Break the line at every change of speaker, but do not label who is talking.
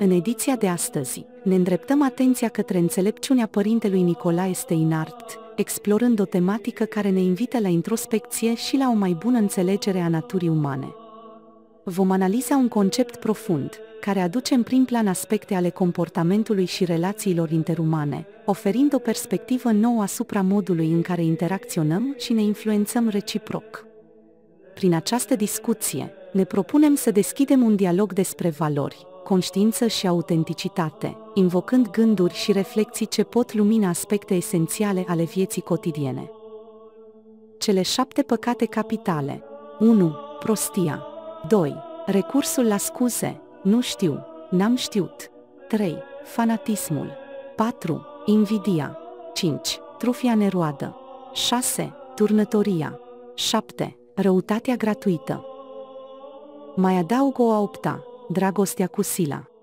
În ediția de astăzi, ne îndreptăm atenția către înțelepciunea părintelui Nicolae Steinart, explorând o tematică care ne invită la introspecție și la o mai bună înțelegere a naturii umane. Vom analiza un concept profund, care aduce în prim plan aspecte ale comportamentului și relațiilor interumane, oferind o perspectivă nouă asupra modului în care interacționăm și ne influențăm reciproc. Prin această discuție, ne propunem să deschidem un dialog despre valori, conștiință și autenticitate, invocând gânduri și reflexii ce pot lumina aspecte esențiale ale vieții cotidiene. Cele șapte păcate capitale 1. Prostia 2. Recursul la scuze Nu știu, n-am știut 3. Fanatismul 4. Invidia 5. Trufia neroadă 6. Turnătoria 7. Răutatea gratuită mai adaug o a opta, dragostea cu sila.